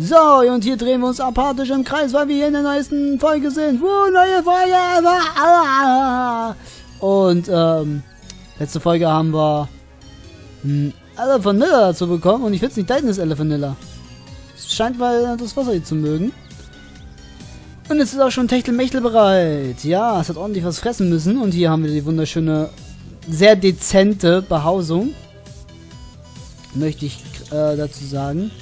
So, und hier drehen wir uns apathisch im Kreis, weil wir hier in der neuesten Folge sind. Wuh, neue Folge! Und, ähm, letzte Folge haben wir ein Elephant Vanilla dazu bekommen und ich finde es nicht dein ist Elephant Vanilla. Es scheint weil das Wasser hier zu mögen. Und jetzt ist auch schon Techtelmechtel bereit. Ja, es hat ordentlich was fressen müssen. Und hier haben wir die wunderschöne, sehr dezente Behausung. Möchte ich äh, dazu sagen.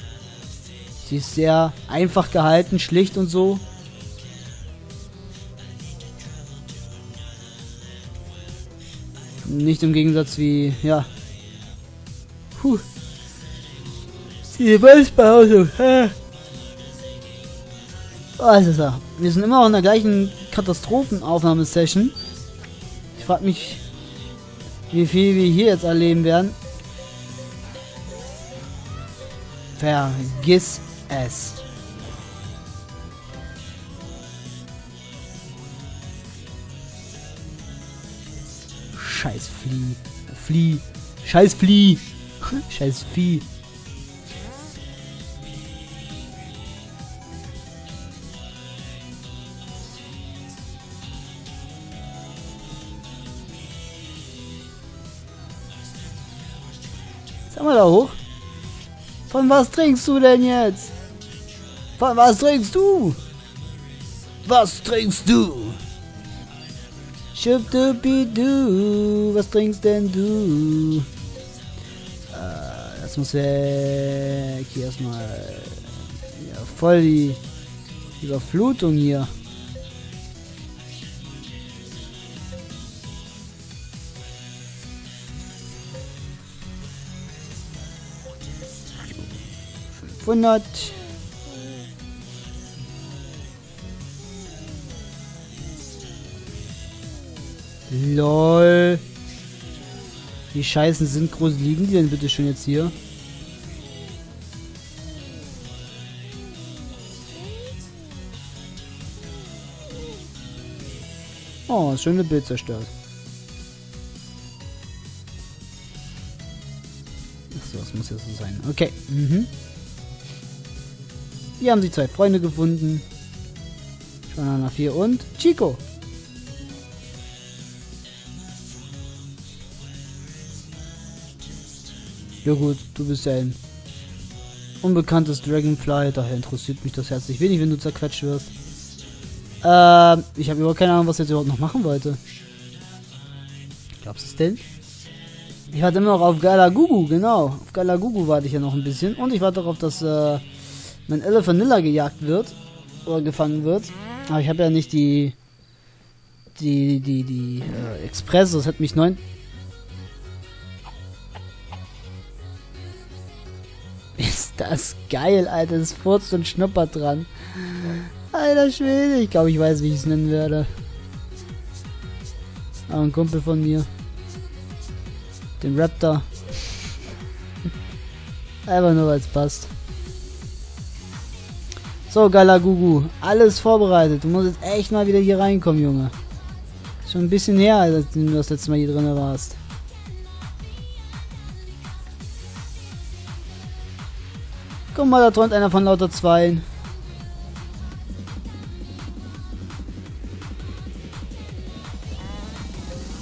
Sie ist sehr einfach gehalten, schlicht und so. Nicht im Gegensatz wie, ja. Puh. Die Weißbehausung. Oh, ist es ja. Wir sind immer noch in der gleichen Katastrophenaufnahmesession. Ich frage mich, wie viel wir hier jetzt erleben werden. Vergiss es. Scheiß Flieh. Flieh. Scheiß Flieh. Scheiß Vieh. Sag mal da hoch. Von was trinkst du denn jetzt? Von was trinkst du? Was trinkst du? du, was trinkst denn du? Äh, das muss weg. Hier erstmal. Ja, voll die Überflutung hier. Fünfhundert. LOL. Die scheißen Synchros liegen die denn bitte schön jetzt hier? Oh, das schöne Bild zerstört. Achso, das muss ja so sein. Okay. Mhm. Hier haben sie zwei Freunde gefunden. Banana 4 und Chico. Ja gut, du bist ja ein unbekanntes Dragonfly, daher interessiert mich das herzlich wenig, wenn du zerquetscht wirst. Ähm, ich habe überhaupt keine Ahnung, was er jetzt überhaupt noch machen wollte. Glaubst du es denn? Ich warte immer noch auf Galagugu, genau. Auf Galagugu warte ich ja noch ein bisschen. Und ich warte darauf, dass äh, mein Elefanilla gejagt wird. Oder gefangen wird. Aber ich habe ja nicht die... Die, die, die, äh, Express. Das hat mich neun... Ist das geil, Alter. Das furzt und schnuppert dran. Alter Schwede. Ich glaube, ich weiß, wie ich es nennen werde. Aber ein Kumpel von mir. Den Raptor. Einfach nur, weil es passt. So, Galagugu. Alles vorbereitet. Du musst jetzt echt mal wieder hier reinkommen, Junge. Schon ein bisschen her, als du das letzte Mal hier drin warst. Guck mal, da träumt einer von lauter Zweien.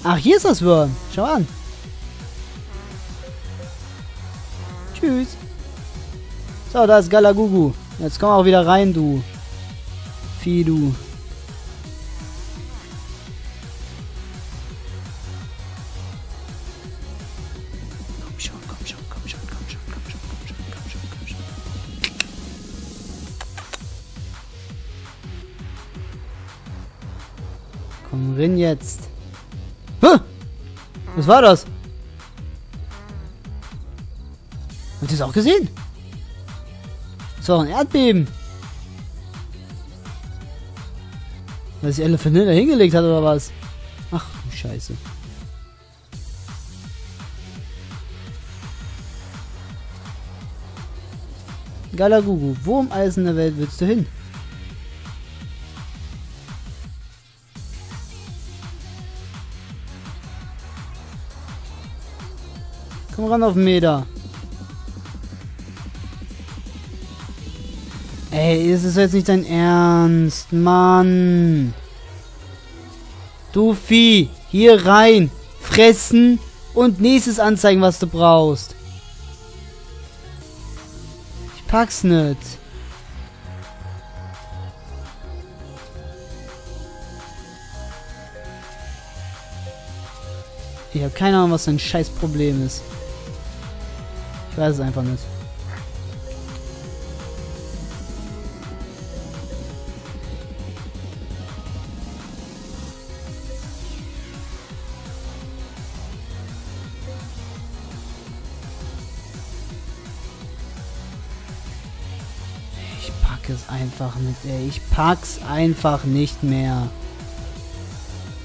Ach, hier ist das Wurm. Schau an. Tschüss. So, da ist Galagugu. Jetzt komm auch wieder rein, du. Vieh, du. Komm schon, komm schon, komm schon, komm schon, komm schon, komm schon, komm schon, komm schon. Komm rein jetzt. Huh! Was war das? Habt ihr es auch gesehen? Das war ein Erdbeben. Weil sich Elefanilla hingelegt hat oder was? Ach, du Scheiße. Galagugu, wo im Eis in der Welt willst du hin? Komm ran auf den Meter. Ey, ist es jetzt nicht dein Ernst? Mann. Du Vieh, hier rein, fressen und nächstes anzeigen, was du brauchst. Ich pack's nicht. Ich habe keine Ahnung, was dein scheiß Problem ist. Ich weiß es einfach nicht. Einfach nicht, ey. Ich pack's einfach nicht mehr.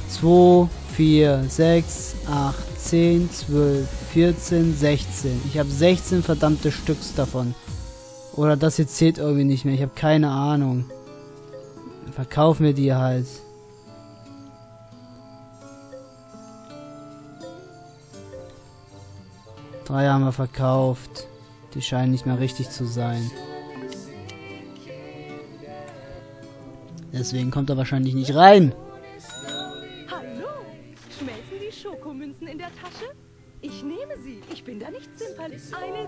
2, 4, 6, 8, 10, 12, 14, 16. Ich habe 16 verdammte Stücks davon. Oder das hier zählt irgendwie nicht mehr. Ich habe keine Ahnung. Verkauf mir die halt. Drei haben wir verkauft. Die scheinen nicht mehr richtig zu sein. Deswegen kommt er wahrscheinlich nicht rein. Hallo, schmelzen die Schokomünzen in der Tasche? Ich nehme sie. Ich bin da nicht zimperlich. Eine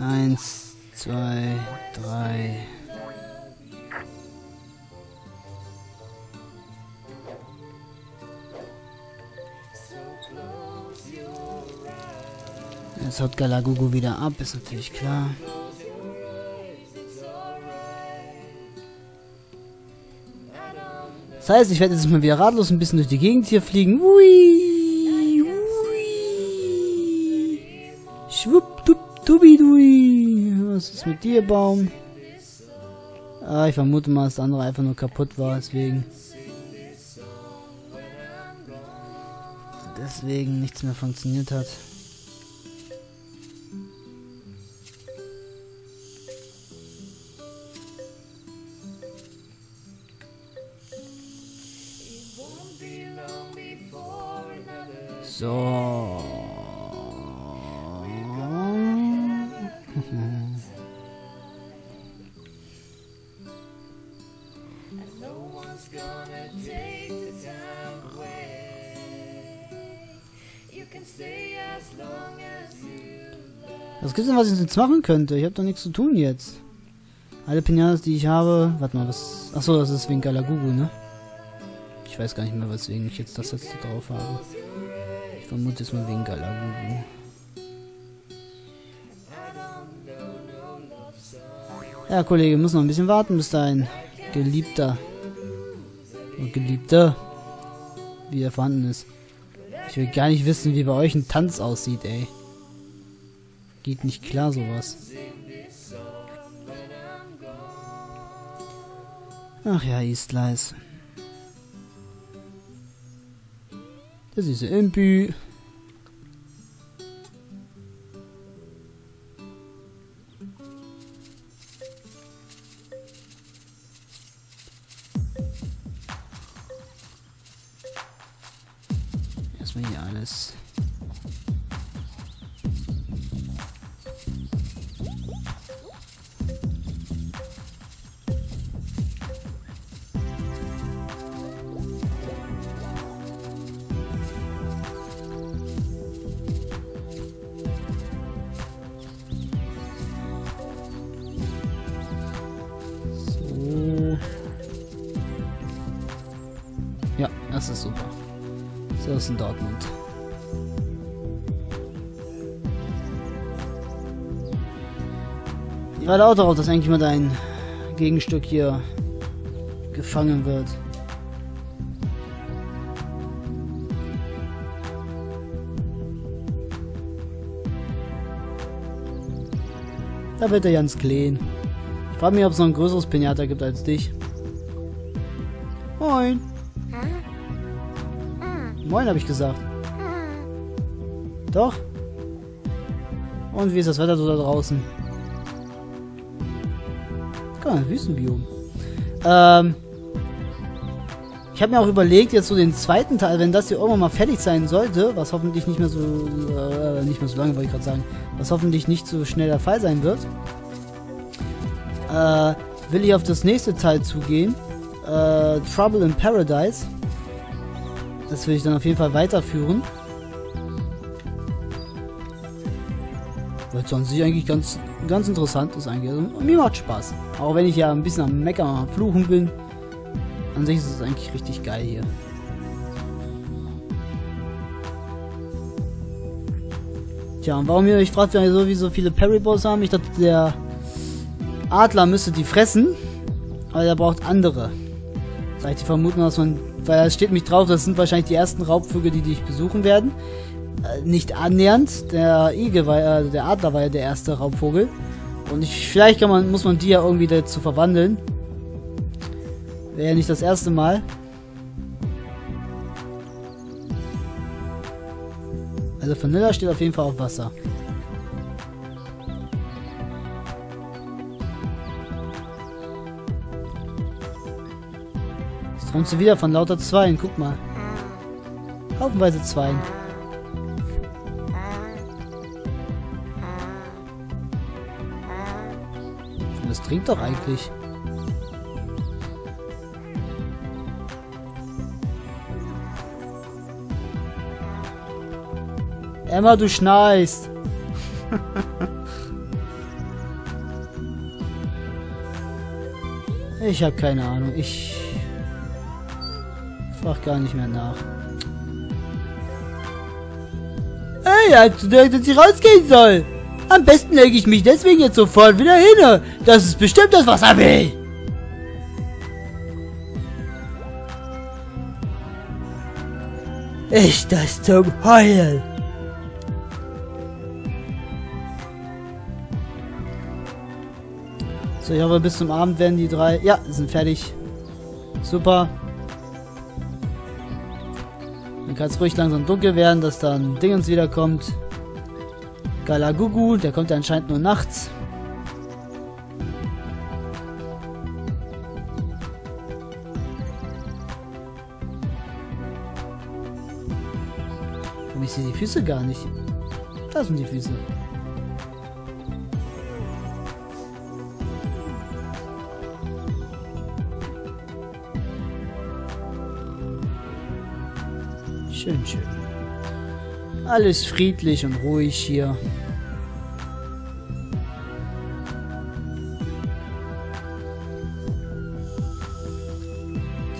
Eins, zwei, drei. Jetzt haut Galagugu wieder ab, ist natürlich klar. Das heißt, ich werde jetzt mal wieder ratlos ein bisschen durch die Gegend hier fliegen. Hui, hui. Schwuppdubdubidui. Was ist mit dir, Baum? Ah, ich vermute mal, dass der andere einfach nur kaputt war, deswegen. Deswegen nichts mehr funktioniert hat. Denn, was ich jetzt machen könnte? Ich habe doch nichts zu tun jetzt. Alle Pinatas, die ich habe. Warte mal, was. Achso, das ist wegen Galagugu, ne? Ich weiß gar nicht mehr, weswegen ich jetzt das letzte drauf habe. Ich vermute jetzt mal wegen Galagugu. Ja, Kollege, müssen noch ein bisschen warten, bis dein Geliebter. Oder Geliebter. Wie er vorhanden ist. Ich will gar nicht wissen, wie bei euch ein Tanz aussieht, ey. Geht nicht klar, sowas. Ach ja, Eastlice. Der süße Impi. Das ist super. So ist in Dortmund. Ich warte auch darauf, dass eigentlich mal dein Gegenstück hier gefangen wird. Da wird er ganz klein. Ich frage mich, ob es noch ein größeres Pinata gibt als dich. Moin. Moin, habe ich gesagt. Doch. Und wie ist das Wetter so da draußen? Mal, Wüstenbiom. Ähm. Ich habe mir auch überlegt, jetzt so den zweiten Teil, wenn das hier irgendwann mal fertig sein sollte, was hoffentlich nicht mehr so, äh, nicht mehr so lange, wollte ich gerade sagen, was hoffentlich nicht so schnell der Fall sein wird, äh, will ich auf das nächste Teil zugehen. Äh, Trouble in Paradise. Das will ich dann auf jeden Fall weiterführen. Weil sonst eigentlich ganz, ganz interessant ist eigentlich. Also, mir macht Spaß. Auch wenn ich ja ein bisschen am Meckern, am Fluchen bin. An sich ist es eigentlich richtig geil hier. Tja, und warum ihr euch fragt, wir so wie so viele Parry-Balls haben? Ich dachte, der Adler müsste die fressen. Aber der braucht andere. Das heißt, die vermuten, dass man... Weil es steht mich drauf, das sind wahrscheinlich die ersten Raubvögel, die dich besuchen werden. Äh, nicht annähernd. Der Igel war äh, der Adler war ja der erste Raubvogel. Und ich, vielleicht kann man, muss man die ja irgendwie dazu verwandeln. Wäre ja nicht das erste Mal. Also Vanilla steht auf jeden Fall auf Wasser. Träumst du wieder von lauter Zweien. Guck mal. Haufenweise Zweien. Das trinkt doch eigentlich. Emma, du schnarchst. ich habe keine Ahnung. Ich frag gar nicht mehr nach. Hey, hast du gedacht, dass ich rausgehen soll? Am besten lege ich mich deswegen jetzt sofort wieder hin. Das ist bestimmt das, was er will. Ist das zum Heulen? So, ich hoffe, bis zum Abend werden die drei... Ja, sind fertig. Super. Kann es ruhig langsam dunkel werden, dass dann Dingens wiederkommt. Galagugu, der kommt ja anscheinend nur nachts. Und ich sehe die Füße gar nicht. Da sind die Füße. Schön, schön. Alles friedlich und ruhig hier.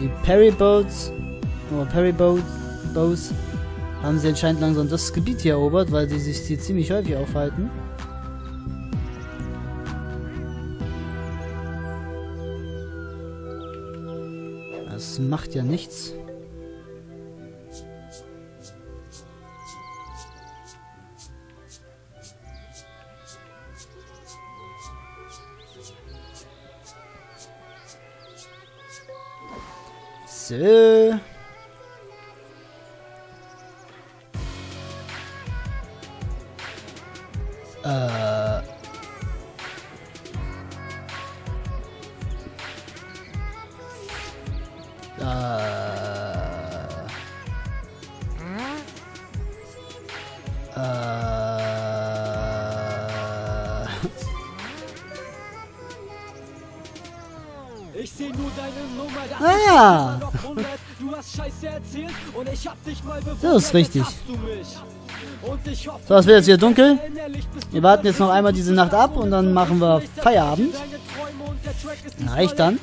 Die Perry Boats, oder Perry Boats, Boats, haben sie anscheinend langsam das Gebiet hier erobert, weil sie sich hier ziemlich häufig aufhalten. Das macht ja nichts. So. Äh. Äh. Äh. Ich sehe nur deine Nummer, das Ah ja. ist noch 100. Du hast Scheiße erzählt und ich hab dich mal bewundert. Das ist richtig. So, es wird jetzt wieder dunkel. Wir warten jetzt noch einmal diese Nacht ab und dann machen wir Feierabend. Reicht dann.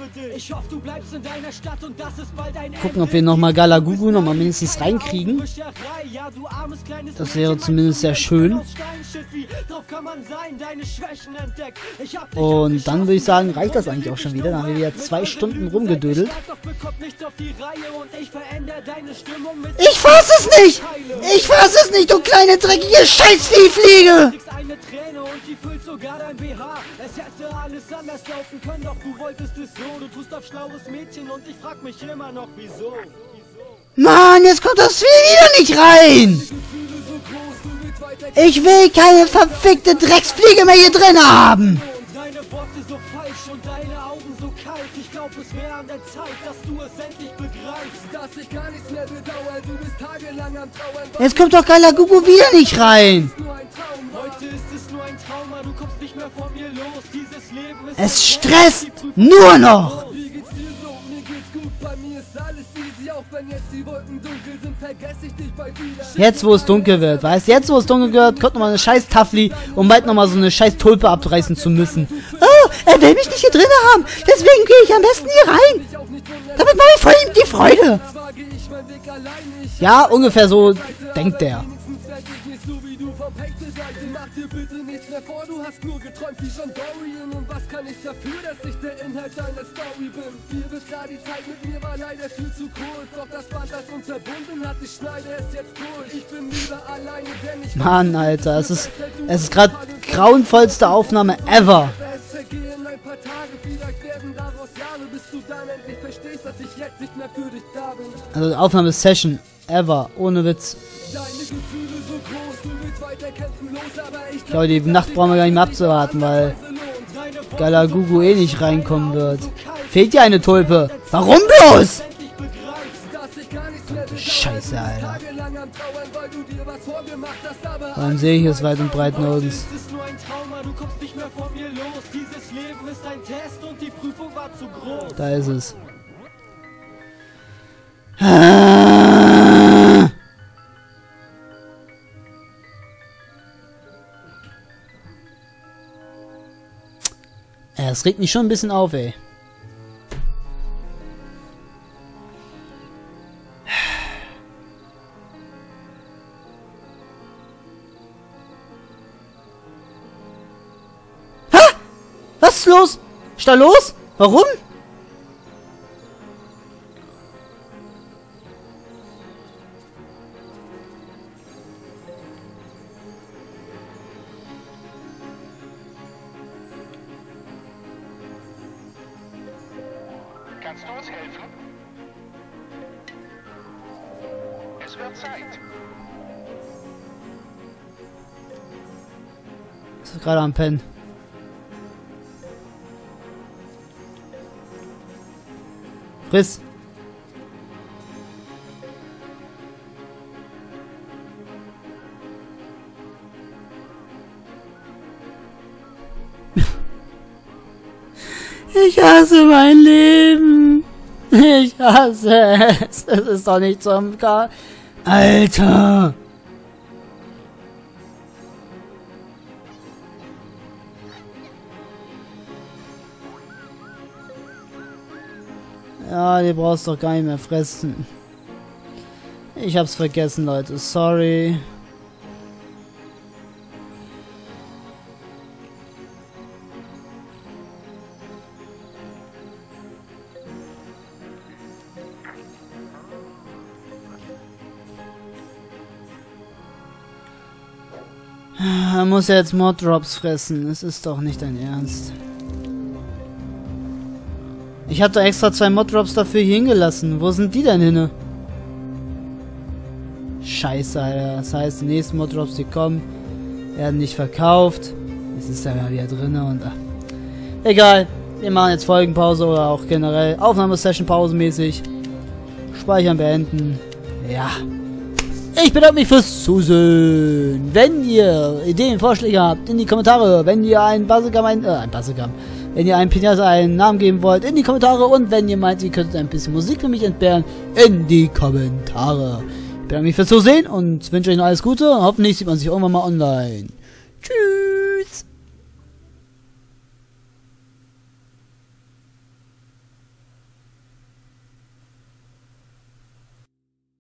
Gucken, ob wir nochmal Galagugu nochmal mindestens reinkriegen. Das wäre zumindest sehr schön. Und dann würde ich sagen, reicht das eigentlich auch schon wieder. Dann haben wir wieder zwei Stunden rumgedödelt. Ich fass es nicht! Ich fass es nicht, du kleine dreckige Scheißviehfliege! eine Träne und die füllt sogar dein BH. Es hätte alles anders laufen können, doch du wolltest es so. Du tust auf schlaues Mädchen und ich frag mich immer noch, wieso. Mann, jetzt kommt das Vieh wieder nicht rein! Ich will keine verfickte Drecksfliege mehr hier drin haben! deine Worte so falsch und deine Augen so kalt. Ich glaub, es wäre an der Zeit, dass du es endlich begreifst. dass ich gar nichts mehr bedauere. Du bist tagelang am Trauern, Jetzt kommt doch geiler Gugu wieder nicht rein. nur ich dich bald wieder. Jetzt, wo es dunkel wird, weißt Jetzt, wo es dunkel wird, kommt nochmal eine scheiß Tafli, um bald nochmal so eine scheiß Tulpe abreißen zu müssen. Oh, er will mich nicht hier drinnen haben. Deswegen gehe ich am besten hier rein. Damit mache ich vor ihm die Freude. Ja, ungefähr so denkt du Pech zur Seite. Mach dir bitte nichts mehr vor, du hast nur geträumt wie John Dorian. Dafür, dass ich der Inhalt deiner Story bin? Dir wird klar, die Zeit mit mir war leider viel zu kurz. Doch das Band, das uns verbunden hat, ich schneide es jetzt durch. Ich bin lieber alleine, denn ich Mann, Alter, es ist, es ist gerade grauenvollste Aufnahme ever. Es vergehen ein paar Tage, vielleicht werden daraus Jahre, bis du dann endlich verstehst, dass ich jetzt nicht mehr für dich da bin. Also Aufnahmesession ever, ohne Witz. Deine Gefühle so groß, du willst weiter kämpfen, los, aber ich Ich glaube, die Nacht brauchen wir gar nicht mehr abzuwarten, weil geiler Gugu eh nicht reinkommen wird. Fehlt dir eine Tulpe. Warum bloß? Scheiße, Alter. Dann sehe ich es weit und breit nirgends. Es ist nur ein Ja, Es regt mich schon ein bisschen auf, ey. Ha! Was ist los? Ist da los? Warum? Gerade am Pennen. Friss. Ich hasse mein Leben. Ich hasse es. Es ist doch nicht zum Ka Alter. Ja, die brauchst doch gar nicht mehr fressen. Ich hab's vergessen, Leute. Sorry. Er muss ja jetzt Moddrops fressen. Es ist doch nicht dein Ernst. Ich hatte extra zwei Moddrops dafür hier hingelassen. Wo sind die denn hin? Scheiße, Alter. Das heißt, die nächsten Moddrops, die kommen, werden nicht verkauft. Jetzt ist ja wieder drin und... Ach. Egal. Wir machen jetzt Folgenpause oder auch generell Aufnahmesession pausenmäßig. Speichern beenden. Ja. Ich bedanke mich fürs Zusehen. Wenn ihr Ideen, Vorschläge habt, in die Kommentare. Wenn ihr einen Buzzegam, ein, äh, ein Buzzegam. Wenn ihr einem Pinata einen Namen geben wollt, in die Kommentare. Und wenn ihr meint, ihr könntet ein bisschen Musik für mich entbehren, in die Kommentare. Ich bedanke mich fürs Zusehen und wünsche euch noch alles Gute. Hoffentlich sieht man sich irgendwann mal online. Tschüss.